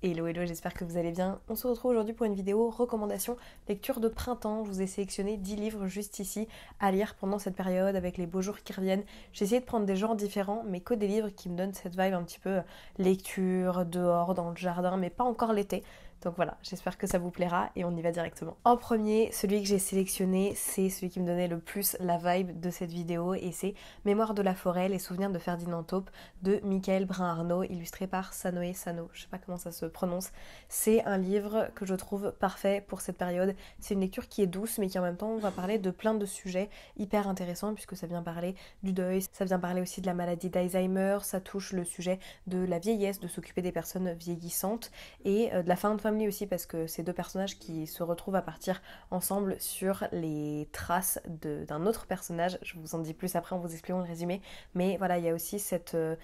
Hello hello, j'espère que vous allez bien. On se retrouve aujourd'hui pour une vidéo recommandation lecture de printemps. Je vous ai sélectionné 10 livres juste ici à lire pendant cette période avec les beaux jours qui reviennent. J'ai essayé de prendre des genres différents mais que des livres qui me donnent cette vibe un petit peu lecture, dehors, dans le jardin, mais pas encore l'été. Donc voilà, j'espère que ça vous plaira et on y va directement. En premier, celui que j'ai sélectionné, c'est celui qui me donnait le plus la vibe de cette vidéo et c'est Mémoire de la forêt, les souvenirs de Ferdinand Taupe de Michael Brun-Arnaud, illustré par Sanoé Sano, je sais pas comment ça se prononce. C'est un livre que je trouve parfait pour cette période. C'est une lecture qui est douce mais qui en même temps va parler de plein de sujets hyper intéressants puisque ça vient parler du deuil, ça vient parler aussi de la maladie d'Alzheimer, ça touche le sujet de la vieillesse, de s'occuper des personnes vieillissantes et euh, de la fin de aussi parce que c'est deux personnages qui se retrouvent à partir ensemble sur les traces d'un autre personnage. Je vous en dis plus après en vous expliquant le résumé. Mais voilà, il y a aussi cette, euh,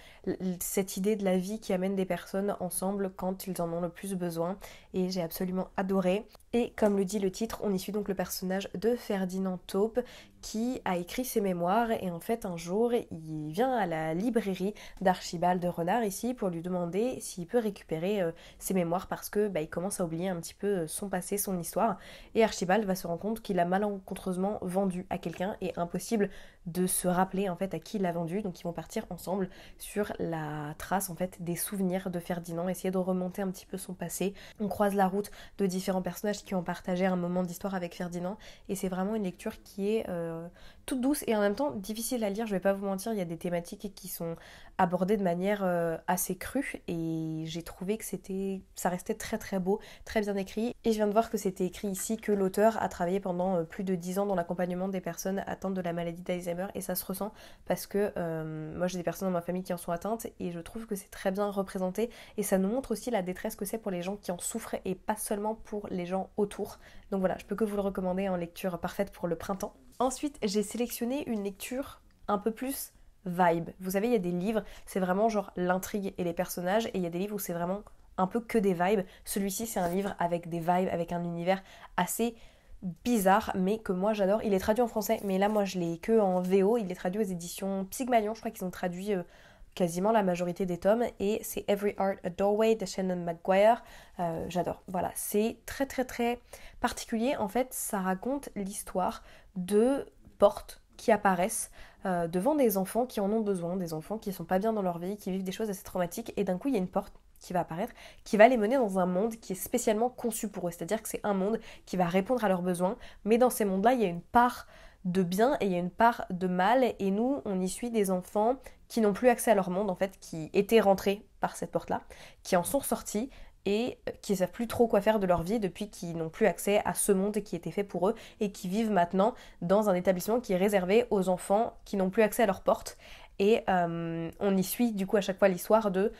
cette idée de la vie qui amène des personnes ensemble quand ils en ont le plus besoin. Et j'ai absolument adoré. Et comme le dit le titre, on y suit donc le personnage de Ferdinand Taupe qui a écrit ses mémoires. Et en fait un jour il vient à la librairie d'Archibald de Renard ici pour lui demander s'il peut récupérer euh, ses mémoires parce que bah, commence à oublier un petit peu euh, son passé, son histoire. Et Archibald va se rendre compte qu'il a malencontreusement vendu à quelqu'un et impossible de se rappeler en fait à qui il l'a vendu donc ils vont partir ensemble sur la trace en fait des souvenirs de Ferdinand, essayer de remonter un petit peu son passé. On croise la route de différents personnages qui ont partagé un moment d'histoire avec Ferdinand et c'est vraiment une lecture qui est euh, toute douce et en même temps difficile à lire, je vais pas vous mentir, il y a des thématiques qui sont abordées de manière euh, assez crue et j'ai trouvé que c'était ça restait très très beau, très bien écrit et je viens de voir que c'était écrit ici que l'auteur a travaillé pendant euh, plus de 10 ans dans l'accompagnement des personnes atteintes de la maladie d'Alzheimer et ça se ressent parce que moi j'ai des personnes dans ma famille qui en sont atteintes et je trouve que c'est très bien représenté et ça nous montre aussi la détresse que c'est pour les gens qui en souffrent et pas seulement pour les gens autour. Donc voilà, je peux que vous le recommander en lecture parfaite pour le printemps. Ensuite, j'ai sélectionné une lecture un peu plus vibe. Vous savez, il y a des livres, c'est vraiment genre l'intrigue et les personnages, et il y a des livres où c'est vraiment un peu que des vibes. Celui-ci, c'est un livre avec des vibes, avec un univers assez bizarre, mais que moi j'adore. Il est traduit en français, mais là, moi, je l'ai que en VO. Il est traduit aux éditions Pygmalion. Je crois qu'ils ont traduit euh, quasiment la majorité des tomes. Et c'est Every Art a Doorway de Shannon McGuire. Euh, j'adore. Voilà, c'est très très très particulier. En fait, ça raconte l'histoire de portes qui apparaissent euh, devant des enfants qui en ont besoin, des enfants qui sont pas bien dans leur vie, qui vivent des choses assez traumatiques, et d'un coup il y a une porte qui va apparaître, qui va les mener dans un monde qui est spécialement conçu pour eux, c'est-à-dire que c'est un monde qui va répondre à leurs besoins, mais dans ces mondes-là, il y a une part de bien et il y a une part de mal, et nous, on y suit des enfants qui n'ont plus accès à leur monde, en fait, qui étaient rentrés par cette porte-là, qui en sont sortis, et qui ne savent plus trop quoi faire de leur vie depuis qu'ils n'ont plus accès à ce monde qui était fait pour eux et qui vivent maintenant dans un établissement qui est réservé aux enfants qui n'ont plus accès à leurs portes. Et euh, on y suit du coup à chaque fois l'histoire de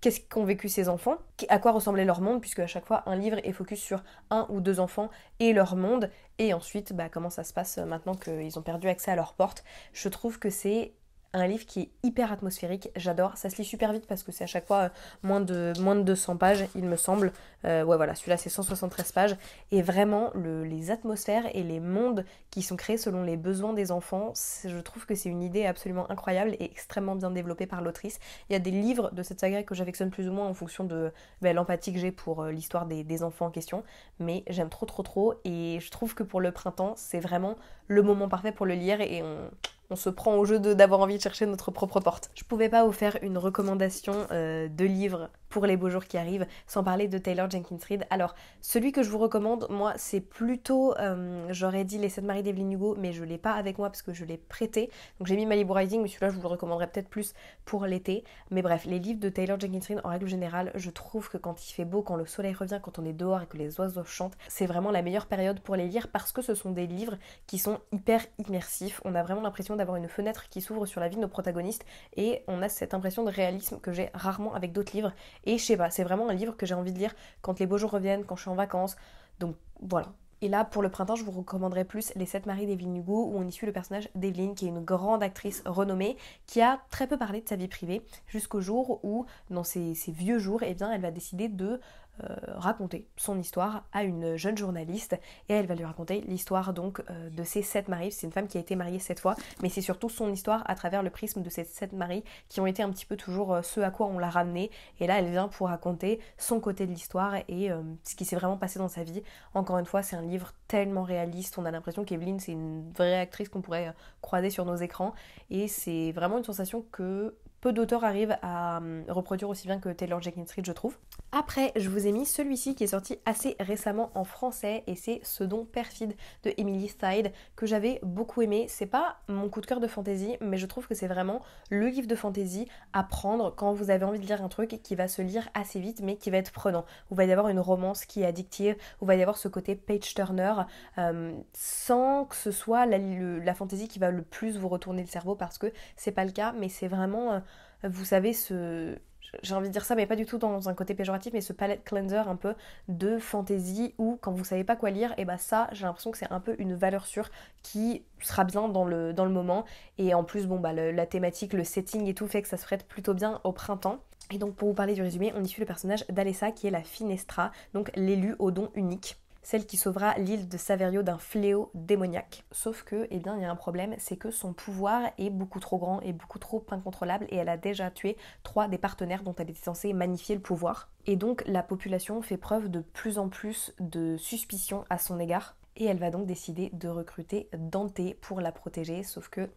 qu'est-ce qu'ont vécu ces enfants, à quoi ressemblait leur monde, puisque à chaque fois un livre est focus sur un ou deux enfants et leur monde, et ensuite bah, comment ça se passe maintenant qu'ils ont perdu accès à leurs portes. Je trouve que c'est un livre qui est hyper atmosphérique, j'adore. Ça se lit super vite parce que c'est à chaque fois euh, moins, de, moins de 200 pages, il me semble. Euh, ouais, voilà, celui-là c'est 173 pages. Et vraiment, le, les atmosphères et les mondes qui sont créés selon les besoins des enfants, je trouve que c'est une idée absolument incroyable et extrêmement bien développée par l'autrice. Il y a des livres de cette saga que j'affectionne plus ou moins en fonction de ben, l'empathie que j'ai pour euh, l'histoire des, des enfants en question. Mais j'aime trop, trop, trop. Et je trouve que pour le printemps, c'est vraiment le moment parfait pour le lire et on on se prend au jeu d'avoir envie de chercher notre propre porte. Je pouvais pas vous faire une recommandation euh, de livre pour les beaux jours qui arrivent, sans parler de Taylor Jenkins Reid. Alors, celui que je vous recommande, moi, c'est plutôt, euh, j'aurais dit Les 7 maris d'Evelyn Hugo, mais je l'ai pas avec moi parce que je l'ai prêté. Donc j'ai mis Malibu Rising, mais celui-là, je vous le recommanderais peut-être plus pour l'été. Mais bref, les livres de Taylor Jenkins Reid, en règle générale, je trouve que quand il fait beau, quand le soleil revient, quand on est dehors et que les oiseaux chantent, c'est vraiment la meilleure période pour les lire parce que ce sont des livres qui sont hyper immersifs. On a vraiment l'impression d'avoir une fenêtre qui s'ouvre sur la vie de nos protagonistes et on a cette impression de réalisme que j'ai rarement avec d'autres livres et je sais pas, c'est vraiment un livre que j'ai envie de lire quand les beaux jours reviennent, quand je suis en vacances. Donc voilà, Et là, pour le printemps, je vous recommanderais plus Les Sept Maris d'Evelyne Hugo, où on y suit le personnage d'Evelyne, qui est une grande actrice renommée, qui a très peu parlé de sa vie privée, jusqu'au jour où, dans ses, vieux jours, eh bien, elle va décider de euh, raconter son histoire à une jeune journaliste et elle va lui raconter l'histoire donc euh, de ces sept maris. C'est une femme qui a été mariée sept fois, mais c'est surtout son histoire à travers le prisme de ces sept maris qui ont été un petit peu toujours euh, ceux à quoi on l'a ramené. Et là, elle vient pour raconter son côté de l'histoire et ce qui s'est vraiment passé dans sa vie. Encore une fois, c'est un livre tellement réaliste. On a l'impression qu'Evelyne, c'est une vraie actrice qu'on pourrait croiser sur nos écrans. Et c'est vraiment une sensation que peu d'auteurs arrivent à hum, reproduire aussi bien que Taylor Jenkins Reid, je trouve. Après, je vous ai mis celui-ci qui est sorti assez récemment en français et c'est Ce don perfide de Emily Side que j'avais beaucoup aimé. C'est pas mon coup de cœur de fantasy, mais je trouve que c'est vraiment le livre de fantasy à prendre quand vous avez envie de lire un truc qui va se lire assez vite mais qui va être prenant. Où va y avoir une romance qui est addictive, où va y avoir ce côté page turner hum, sans que ce soit la, la fantasy qui va le plus vous retourner le cerveau parce que c'est pas le cas, mais c'est vraiment, euh, vous savez, ce j'ai envie de dire ça, mais pas du tout dans un côté péjoratif, mais ce palette cleanser un peu de fantasy où quand vous savez pas quoi lire, et bah ça, j'ai l'impression que c'est un peu une valeur sûre qui sera bien dans le, dans le moment. Et en plus, bon, bah la thématique, le setting et tout fait que ça se prête plutôt bien au printemps. Et donc pour vous parler du résumé, on y suit le personnage d'Alessa qui est la Finestra, donc l'élu au don unique celle qui sauvera l'île de Saverio d'un fléau démoniaque. Sauf que, eh bien, il y a un problème, c'est que son pouvoir est beaucoup trop grand et beaucoup trop incontrôlable et elle a déjà tué trois des partenaires dont elle était censée magnifier le pouvoir. Et donc la population fait preuve de plus en plus de suspicion à son égard et elle va donc décider de recruter Dante pour la protéger, sauf que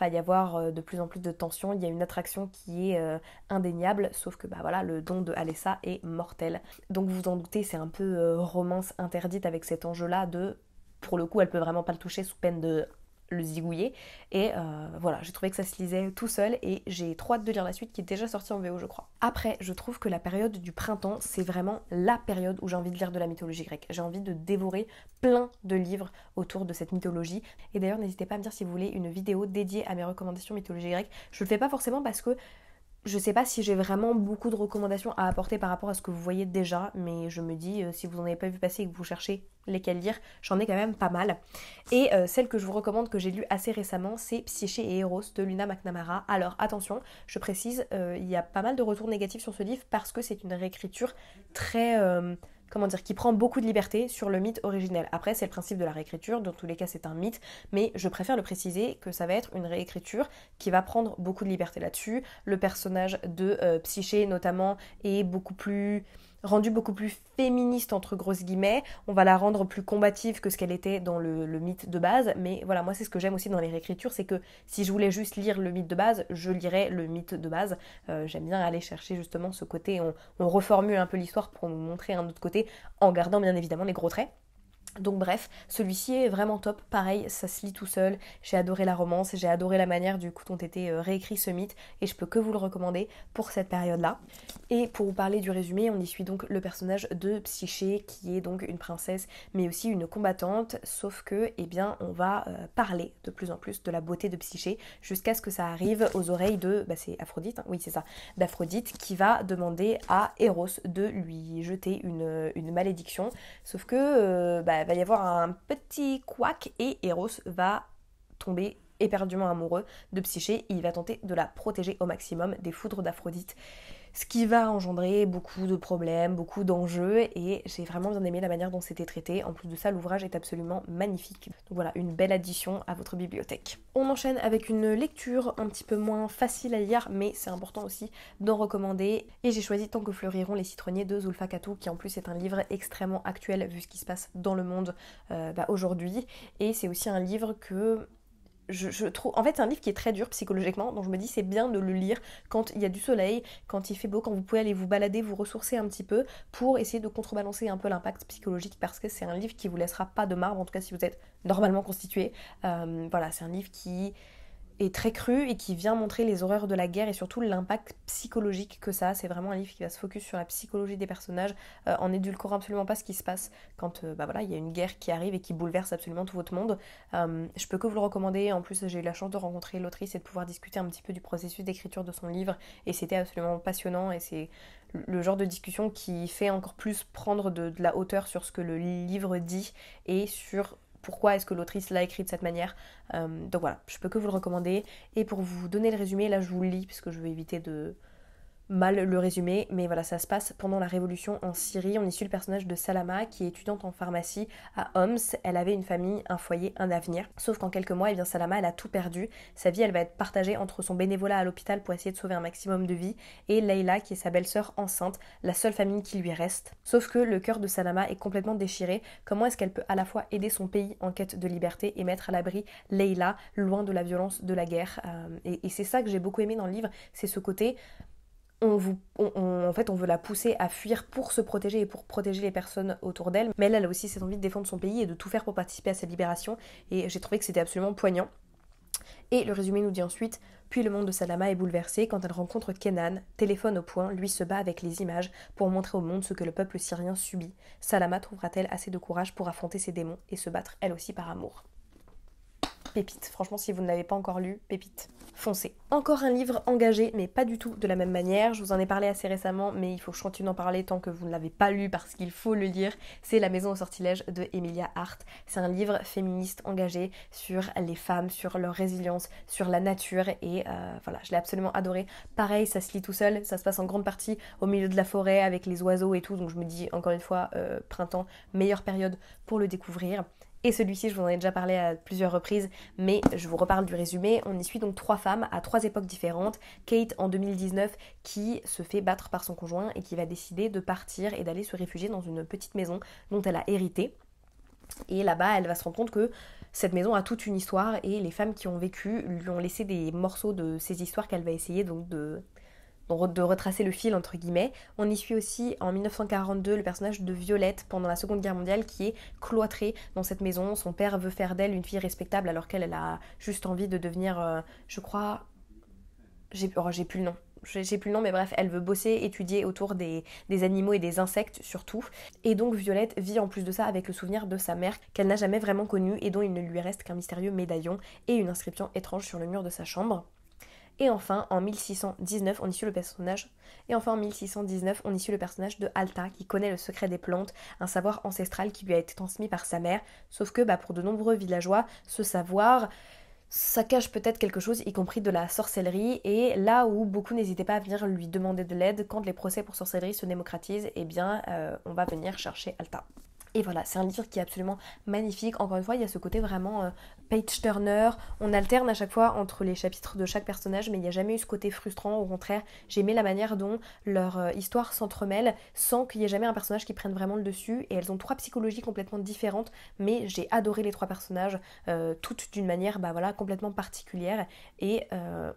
va y avoir euh, de plus en plus de tensions. Il y a une attraction qui est euh, indéniable, sauf que bah voilà, le don de Alessa est mortel. Donc vous en doutez, c'est un peu euh, romance interdite avec cet enjeu-là de pour le coup, elle peut vraiment pas le toucher sous peine de le zigouiller. Et euh, voilà, j'ai trouvé que ça se lisait tout seul et j'ai trop hâte de lire la suite qui est déjà sortie en VO, je crois. Après, je trouve que la période du printemps, c'est vraiment la période où j'ai envie de lire de la mythologie grecque. J'ai envie de dévorer plein de livres autour de cette mythologie. Et d'ailleurs, n'hésitez pas à me dire si vous voulez une vidéo dédiée à mes recommandations mythologie grecque. Je le fais pas forcément parce que je sais pas si j'ai vraiment beaucoup de recommandations à apporter par rapport à ce que vous voyez déjà, mais je me dis, euh, si vous n'en avez pas vu passer et que vous cherchez lesquels lire, j'en ai quand même pas mal. Et euh, celle que je vous recommande, que j'ai lue assez récemment, c'est Psyché et Eros de Luna McNamara. Alors attention, je précise, euh, il y a pas mal de retours négatifs sur ce livre parce que c'est une réécriture très comment dire, qui prend beaucoup de liberté sur le mythe originel. Après, c'est le principe de la réécriture, dans tous les cas c'est un mythe, mais je préfère le préciser que ça va être une réécriture qui va prendre beaucoup de liberté là-dessus. Le personnage de euh, Psyché notamment est beaucoup plus rendue beaucoup plus féministe entre grosses guillemets. On va la rendre plus combative que ce qu'elle était dans le, mythe de base. Mais voilà, moi c'est ce que j'aime aussi dans les réécritures, c'est que si je voulais juste lire le mythe de base, je lirais le mythe de base. Euh, j'aime bien aller chercher justement ce côté, on, on reformule un peu l'histoire pour nous montrer un autre côté en gardant bien évidemment les gros traits. Donc bref, celui-ci est vraiment top, pareil, ça se lit tout seul, j'ai adoré la romance, j'ai adoré la manière du coup dont était euh, réécrit ce mythe. Et je peux que vous le recommander pour cette période-là. Et pour vous parler du résumé, on y suit donc le personnage de Psyché qui est donc une princesse mais aussi une combattante, sauf que eh bien on va euh, parler de plus en plus de la beauté de Psyché jusqu'à ce que ça arrive aux oreilles de, bah c'est Aphrodite, hein, oui c'est ça, d'Aphrodite qui va demander à Eros de lui jeter une, malédiction, sauf que euh, bah, va y avoir un petit couac et Eros va tomber éperdument amoureux de Psyché. Il va tenter de la protéger au maximum des foudres d'Aphrodite ce qui va engendrer beaucoup de problèmes, beaucoup d'enjeux, et j'ai vraiment bien aimé la manière dont c'était traité. En plus de ça, l'ouvrage est absolument magnifique. Donc voilà, une belle addition à votre bibliothèque. On enchaîne avec une lecture un petit peu moins facile à lire, mais c'est important aussi d'en recommander. Et j'ai choisi Tant que fleuriront les citronniers de Zulfa Katou, qui en plus est un livre extrêmement actuel vu ce qui se passe dans le monde euh, bah, aujourd'hui. Et c'est aussi un livre que je, trouve. En fait, c'est un livre qui est très dur psychologiquement, donc je me dis c'est bien de le lire quand il y a du soleil, quand il fait beau, quand vous pouvez aller vous balader, vous ressourcer un petit peu pour essayer de contrebalancer un peu l'impact psychologique parce que c'est un livre qui vous laissera pas de marbre, en tout cas si vous êtes normalement constitué. Euh, voilà, c'est un livre qui est très cru et qui vient montrer les horreurs de la guerre et surtout l'impact psychologique que ça a. C'est vraiment un livre qui va se focus sur la psychologie des personnages euh, en édulcorant absolument pas ce qui se passe quand euh, bah voilà, il y a une guerre qui arrive et qui bouleverse absolument tout votre monde. Euh, je peux que vous le recommander. En plus, j'ai eu la chance de rencontrer l'autrice et de pouvoir discuter un petit peu du processus d'écriture de son livre et c'était absolument passionnant et c'est le genre de discussion qui fait encore plus prendre de, de la hauteur sur ce que le livre dit et sur pourquoi est-ce que l'autrice l'a écrit de cette manière. Euh, donc voilà, je peux que vous le recommander. Et pour vous donner le résumé, là je vous le lis puisque je vais éviter de, mal le résumer, mais voilà, ça se passe pendant la révolution en Syrie. On y suit le personnage de Salama, qui est étudiante en pharmacie à Homs. Elle avait une famille, un foyer, un avenir. Sauf qu'en quelques mois, eh Salama, elle a tout perdu. Sa vie, elle va être partagée entre son bénévolat à l'hôpital pour essayer de sauver un maximum de vie, et Leila, qui est sa belle-sœur enceinte, la seule famille qui lui reste. Sauf que le cœur de Salama est complètement déchiré. Comment est-ce qu'elle peut à la fois aider son pays en quête de liberté et mettre à l'abri Leila, loin de la violence de la guerre euh, et c'est ça que j'ai beaucoup aimé dans le livre, c'est ce côté on vous, en fait, on veut la pousser à fuir pour se protéger et pour protéger les personnes autour d'elle. Mais elle, elle a aussi cette envie de défendre son pays et de tout faire pour participer à sa libération. Et j'ai trouvé que c'était absolument poignant. Et le résumé nous dit ensuite Puis le monde de Salama est bouleversé quand elle rencontre Kenan, téléphone au point, lui se bat avec les images pour montrer au monde ce que le peuple syrien subit. Salama trouvera-t-elle assez de courage pour affronter ses démons et se battre elle aussi par amour? Pépite, franchement, si vous ne l'avez pas encore lu, pépite foncez. Encore un livre engagé, mais pas du tout de la même manière. Je vous en ai parlé assez récemment, mais il faut que je continue d'en parler tant que vous ne l'avez pas lu parce qu'il faut le lire. C'est La Maison au sortilège de Emilia Hart. C'est un livre féministe engagé sur les femmes, sur leur résilience, sur la nature et euh, voilà, je l'ai absolument adoré. Pareil, ça se lit tout seul, ça se passe en grande partie au milieu de la forêt avec les oiseaux et tout, donc je me dis encore une fois, euh, printemps, meilleure période pour le découvrir. Et celui-ci, je vous en ai déjà parlé à plusieurs reprises, mais je vous reparle du résumé. On y suit donc trois femmes à trois époques différentes. Kate en 2019 qui se fait battre par son conjoint et qui va décider de partir et d'aller se réfugier dans une petite maison dont elle a hérité. Et là-bas, elle va se rendre compte que cette maison a toute une histoire et les femmes qui ont vécu lui ont laissé des morceaux de ces histoires qu'elle va essayer donc de de retracer le fil entre guillemets. On y suit aussi en 1942 le personnage de Violette pendant la Seconde Guerre mondiale qui est cloîtrée dans cette maison. Son père veut faire d'elle une fille respectable alors qu'elle a juste envie de devenir, euh, je crois, j'ai oh, j'ai plus le nom. J'ai plus le nom, mais bref, elle veut bosser, étudier autour des, animaux et des insectes surtout. Et donc Violette vit en plus de ça avec le souvenir de sa mère qu'elle n'a jamais vraiment connue et dont il ne lui reste qu'un mystérieux médaillon et une inscription étrange sur le mur de sa chambre. Et enfin, en 1619, on y le personnage. Et enfin, en 1619, on le personnage de Alta, qui connaît le secret des plantes, un savoir ancestral qui lui a été transmis par sa mère. Sauf que, bah, pour de nombreux villageois, ce savoir, ça cache peut-être quelque chose, y compris de la sorcellerie. Et là où beaucoup n'hésitaient pas à venir lui demander de l'aide quand les procès pour sorcellerie se démocratisent, eh bien, euh, on va venir chercher Alta. Et voilà, c'est un livre qui est absolument magnifique. Encore une fois, il y a ce côté vraiment euh, page turner. On alterne à chaque fois entre les chapitres de chaque personnage, mais il n'y a jamais eu ce côté frustrant. Au contraire, j'ai aimé la manière dont leur euh, histoire s'entremêle sans qu'il y ait jamais un personnage qui prenne vraiment le dessus. Et elles ont trois psychologies complètement différentes, mais j'ai adoré les trois personnages, euh, toutes d'une manière bah, voilà, complètement particulière. Et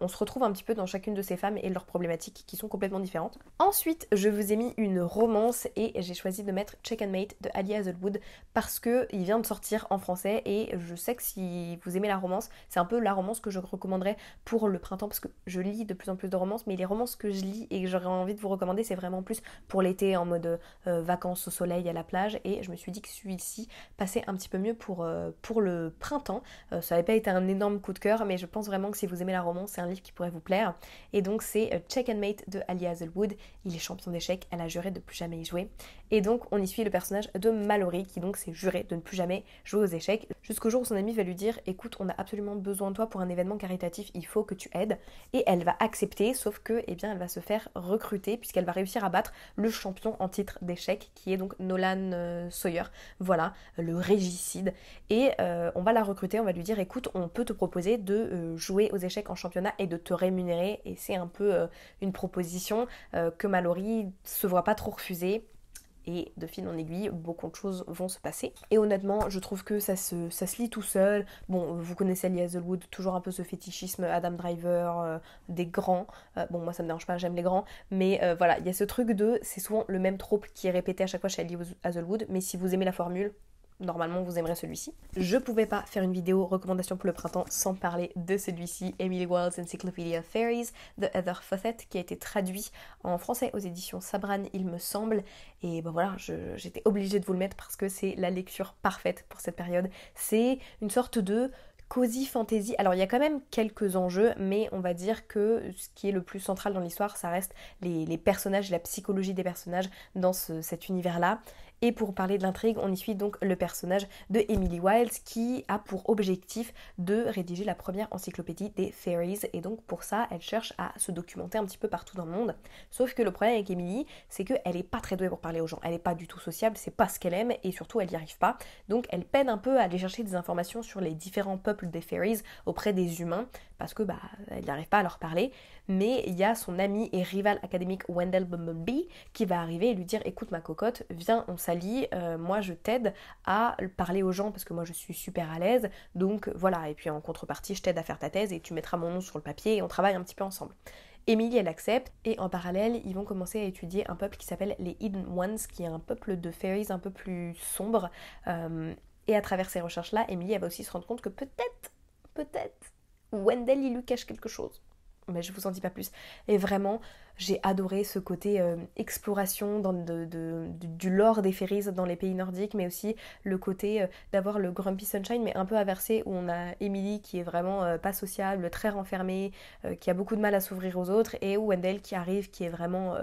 on se retrouve un petit peu dans chacune de ces femmes et leurs problématiques qui sont complètement différentes. Ensuite, je vous ai mis une romance et j'ai choisi de mettre Check and Mate de Alias Wood parce que il vient de sortir en français et je sais que si vous aimez la romance, c'est un peu la romance que je recommanderais pour le printemps parce que je lis de plus en plus de romances, mais les romances que je lis et que j'aurais envie de vous recommander, c'est vraiment plus pour l'été en mode euh, vacances au soleil à la plage et je me suis dit que celui-ci passait un petit peu mieux pour, euh, le printemps. Euh, ça n'avait pas été un énorme coup de cœur, mais je pense vraiment que si vous aimez la romance, c'est un livre qui pourrait vous plaire. Et donc c'est Check and Mate de Ali Hazelwood. Il est champion d'échecs, elle a juré de plus jamais y jouer. Et donc on y suit le personnage de Mallory qui donc s'est juré de ne plus jamais jouer aux échecs. Jusqu'au jour où son ami va lui dire écoute on a absolument besoin de toi pour un événement caritatif, il faut que tu aides et elle va accepter sauf que eh bien elle va se faire recruter puisqu'elle va réussir à battre le champion en titre d'échecs qui est donc Nolan euh, Sawyer, voilà le régicide. Et euh, on va la recruter, on va lui dire écoute on peut te proposer de euh, jouer aux échecs en championnat et de te rémunérer et c'est un peu une proposition que Mallory se voit pas trop refuser et de fil en aiguille, beaucoup de choses vont se passer. Et honnêtement, je trouve que ça se, ça lit tout seul. Bon, vous connaissez Ali Hazelwood, toujours un peu ce fétichisme Adam Driver, euh, des grands. Euh, bon, moi ça me dérange pas, j'aime les grands. Mais euh, voilà, il y a ce truc de, c'est souvent le même trope qui est répété à chaque fois chez Ali Hazelwood. Mais si vous aimez la formule, normalement vous aimerez celui-ci. Je pouvais pas faire une vidéo recommandation pour le printemps sans parler de celui-ci, Emily Wilde's Encyclopedia of Fairies de Heather Fawcett, qui a été traduit en français aux éditions Sabran, il me semble. Et ben voilà, j'étais obligée de vous le mettre parce que c'est la lecture parfaite pour cette période. C'est une sorte de Cozy fantasy. Alors il y a quand même quelques enjeux, mais on va dire que ce qui est le plus central dans l'histoire, ça reste les, personnages, la psychologie des personnages dans cet univers-là. Et pour parler de l'intrigue, on y suit donc le personnage de Emily Wilde qui a pour objectif de rédiger la première encyclopédie des fairies. Et donc pour ça, elle cherche à se documenter un petit peu partout dans le monde. Sauf que le problème avec Emily, c'est qu'elle est pas très douée pour parler aux gens. Elle n'est pas du tout sociable, c'est pas ce qu'elle aime et surtout elle n'y arrive pas. Donc elle peine un peu à aller chercher des informations sur les différents peuples des fairies auprès des humains parce que bah elle n'arrive pas à leur parler. Mais il y a son ami et rival académique Wendell Bumblebee qui va arriver et lui dire écoute ma cocotte, viens on euh, moi je t'aide à parler aux gens parce que moi je suis super à l'aise, donc voilà, et puis en contrepartie je t'aide à faire ta thèse et tu mettras mon nom sur le papier et on travaille un petit peu ensemble. Emily, elle accepte, et en parallèle, ils vont commencer à étudier un peuple qui s'appelle les Hidden Ones, qui est un peuple de fairies un peu plus sombre. Euh, et à travers ces recherches-là, Emily, elle va aussi se rendre compte que peut-être, peut-être, Wendell, il lui cache quelque chose. Mais je vous en dis pas plus. Et vraiment, j'ai adoré ce côté euh, exploration du lore des fairies dans les pays nordiques, mais aussi le côté euh, d'avoir le Grumpy Sunshine, mais un peu inversé, où on a Emily qui est vraiment euh, pas sociable, très renfermée, qui a beaucoup de mal à s'ouvrir aux autres, et Wendell qui arrive, qui est vraiment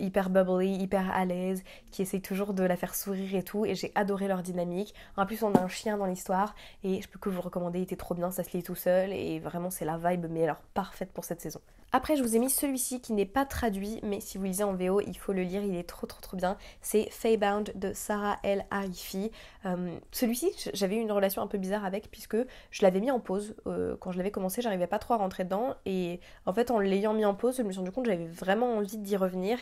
hyper bubbly, hyper à l'aise, qui essaye toujours de la faire sourire et tout, et j'ai adoré leur dynamique. En plus, on a un chien dans l'histoire, et je peux que vous recommander, il était trop bien, ça se lit tout seul, et vraiment c'est la vibe, mais alors parfaite pour cette saison. Après, je vous ai mis celui-ci qui n'est pas traduit, mais si vous lisez en VO, il faut le lire, il est trop trop trop bien. C'est Faybound de Sarah L. Arifi. Euh, celui-ci, j'avais eu une relation un peu bizarre avec, puisque je l'avais mis en pause. Euh, quand je l'avais commencé, j'arrivais pas trop à rentrer dedans. Et en fait, en l'ayant mis en pause, je me suis rendu compte que j'avais vraiment envie d'y revenir.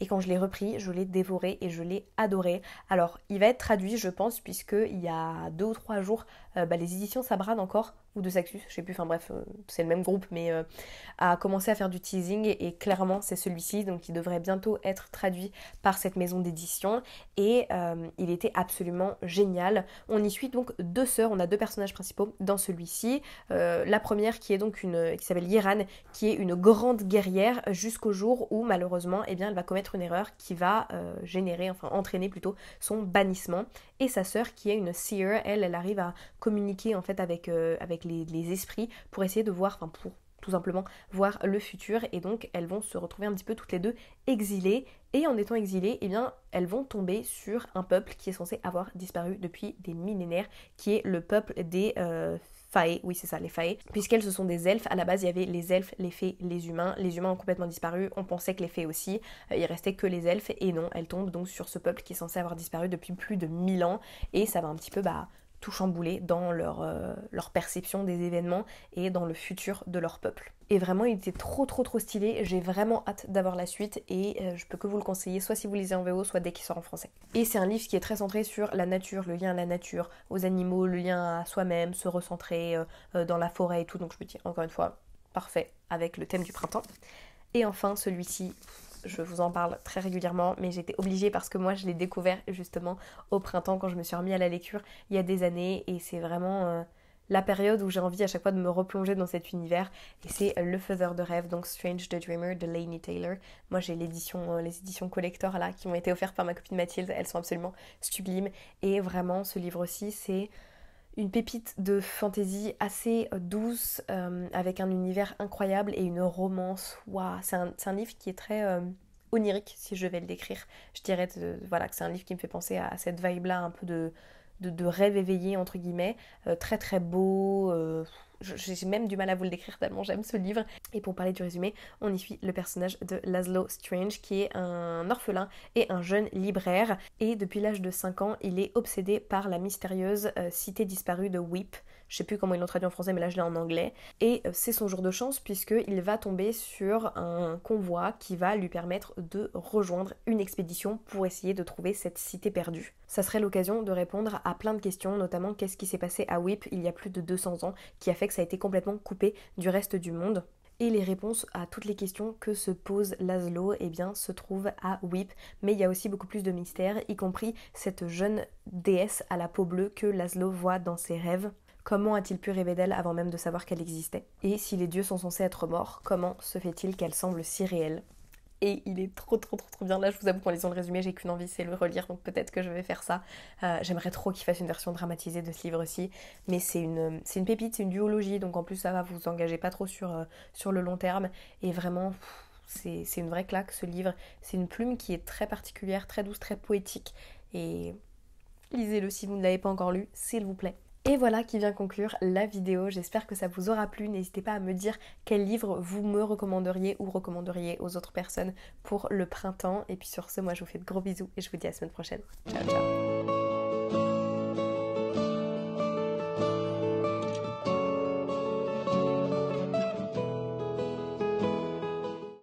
Et quand je l'ai repris, je l'ai dévoré et je l'ai adoré. Alors, il va être traduit, je pense, puisqu'il y a deux ou trois jours, euh, bah, les éditions Sabran encore, ou de Saxus, je sais plus, enfin bref, euh, c'est le même groupe, mais euh, a commencé à faire du teasing et, clairement c'est celui-ci, donc il devrait bientôt être traduit par cette maison d'édition et il était absolument génial. On y suit donc deux sœurs, on a deux personnages principaux dans celui-ci. la première qui est donc une, qui s'appelle Yiran, qui est une grande guerrière jusqu'au jour où malheureusement, eh bien, elle va commettre une erreur qui va euh, générer, enfin entraîner plutôt son bannissement. Et sa sœur qui est une seer, elle, elle arrive à communiquer en fait avec, euh, les, esprits pour essayer de voir, enfin pour tout simplement voir le futur et donc elles vont se retrouver un petit peu toutes les deux exilées et en étant exilées eh bien elles vont tomber sur un peuple qui est censé avoir disparu depuis des millénaires qui est le peuple des euh, oui c'est ça, les Fae, puisqu'elles ce sont des elfes. À la base, il y avait les elfes, les fées, les humains. Les humains ont complètement disparu. On pensait que les fées aussi. Euh, il restait que les elfes et non, elles tombent donc sur ce peuple qui est censé avoir disparu depuis plus de 1000 ans et ça va un petit peu bah tout chambouler dans leur, euh, leur perception des événements et dans le futur de leur peuple. Et vraiment, il était trop trop trop stylé. J'ai vraiment hâte d'avoir la suite et euh, je peux que vous le conseiller, soit si vous lisez en VO, soit dès qu'il sort en français. Et c'est un livre qui est très centré sur la nature, le lien à la nature, aux animaux, le lien à soi-même, se recentrer euh, dans la forêt et tout. Donc je me dis encore une fois, parfait avec le thème du printemps. Et enfin, celui-ci, je vous en parle très régulièrement, mais j'étais obligée parce que moi je l'ai découvert justement au printemps quand je me suis remis à la lecture il y a des années. Et c'est vraiment euh, la période où j'ai envie à chaque fois de me replonger dans cet univers. Et c'est Le Faiseur de rêve, donc Strange the Dreamer de Lainey Taylor. Moi j'ai l'édition, euh, les éditions collector là qui m'ont été offertes par ma copine Mathilde, elles sont absolument sublimes. Et vraiment ce livre aussi c'est une pépite de fantaisie assez euh, douce, euh, avec un univers incroyable et une romance. Waouh, c'est un, livre qui est très euh, onirique, si je vais le décrire. Je dirais voilà, que c'est un livre qui me fait penser à, cette vibe-là, un peu de, de, rêve éveillé, entre guillemets. très très beau j'ai même du mal à vous le décrire tellement j'aime ce livre. Et pour parler du résumé, on y suit le personnage de Laszlo Strange qui est un orphelin et un jeune libraire. Et depuis l'âge de 5 ans, il est obsédé par la mystérieuse euh, cité disparue de Weep je sais plus comment ils l'ont traduit en français, mais là je l'ai en anglais. Et euh, c'est son jour de chance puisqu'il va tomber sur un convoi qui va lui permettre de rejoindre une expédition pour essayer de trouver cette cité perdue. Ça serait l'occasion de répondre à plein de questions, notamment qu'est-ce qui s'est passé à Whip il y a plus de 200 ans qui a fait que ça a été complètement coupé du reste du monde. Et les réponses à toutes les questions que se pose Laszlo eh bien, se trouvent à Whip. Mais il y a aussi beaucoup plus de mystères, y compris cette jeune déesse à la peau bleue que Laszlo voit dans ses rêves. Comment a-t-il pu rêver d'elle avant même de savoir qu'elle existait? Et si les dieux sont censés être morts, comment se fait-il qu'elle semble si réelle? Et il est trop trop trop trop bien. Là, je vous avoue qu'en lisant le résumé, j'ai qu'une envie, c'est le relire, donc peut-être que je vais faire ça. Euh, j'aimerais trop qu'il fasse une version dramatisée de ce livre aussi, mais c'est une, une pépite, c'est une duologie, donc en plus ça va, vous engagez pas trop sur, euh, le long terme, et vraiment, c'est une vraie claque ce livre. C'est une plume qui est très particulière, très douce, très poétique, et lisez-le si vous ne l'avez pas encore lu, s'il vous plaît. Et voilà qui vient conclure la vidéo. J'espère que ça vous aura plu. N'hésitez pas à me dire quel livre vous me recommanderiez ou recommanderiez aux autres personnes pour le printemps. Et puis sur ce, moi je vous fais de gros bisous et je vous dis à la semaine prochaine. Ciao ciao